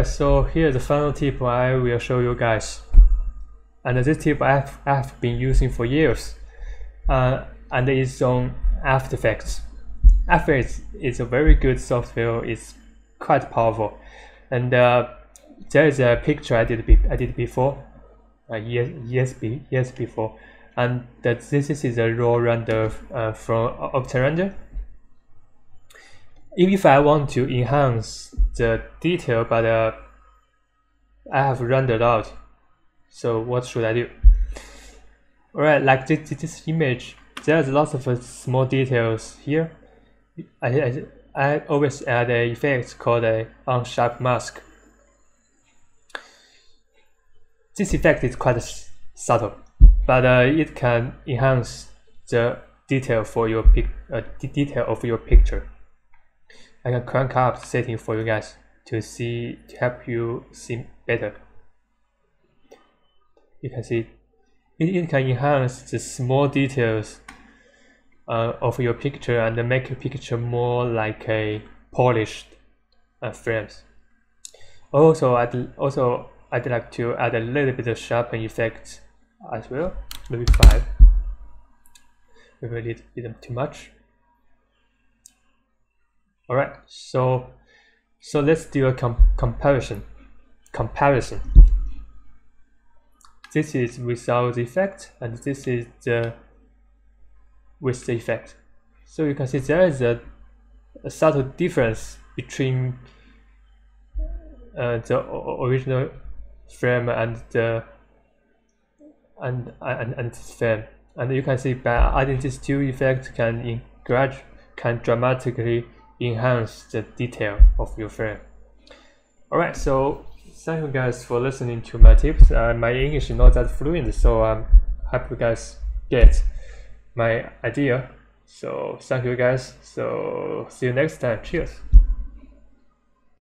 Alright, so here's the final tip I will show you guys. And this tip I've, I've been using for years. Uh, and it's on After Effects. After Effects is a very good software, it's quite powerful. And uh, there is a picture I did, be, I did before, uh, years, years, be, years before. And that this is a raw render uh, from OctaneRender if I want to enhance the detail, but uh, I have rendered out, so what should I do? Alright, like this, this image, there's lots of uh, small details here. I, I, I always add an effect called a unsharp mask. This effect is quite subtle, but uh, it can enhance the detail for your pic, uh, detail of your picture. I can crank up the setting for you guys to see to help you see better. You can see it, it can enhance the small details uh, of your picture and make your picture more like a polished uh, frames. Also, I'd also I'd like to add a little bit of sharpen effect as well, maybe five. Maybe a little bit too much. All right, so so let's do a com comparison. Comparison. This is without effect, and this is the with the effect. So you can see there is a, a subtle difference between uh, the original frame and the and and and frame. And you can see by adding these two effects can in grad can dramatically enhance the detail of your frame. Alright, so thank you guys for listening to my tips. Uh, my English is not that fluent, so I um, hope you guys get my idea. So thank you guys. So see you next time. Cheers.